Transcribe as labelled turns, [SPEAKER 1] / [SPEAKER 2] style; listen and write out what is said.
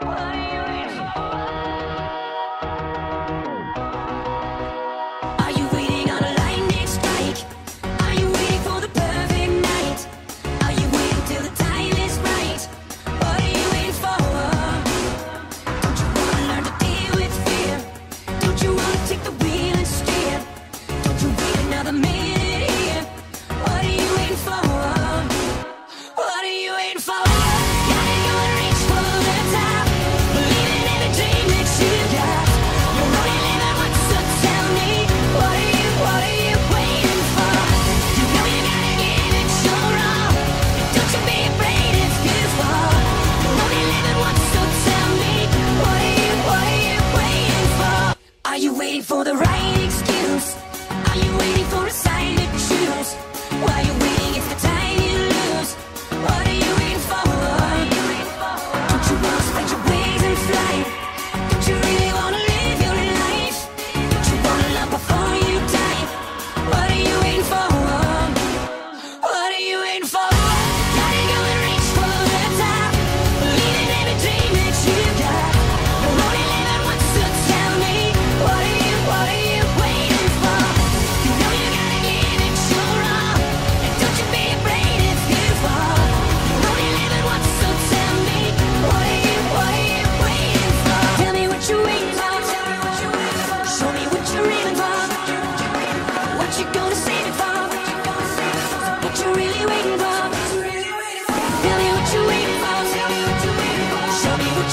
[SPEAKER 1] Bye.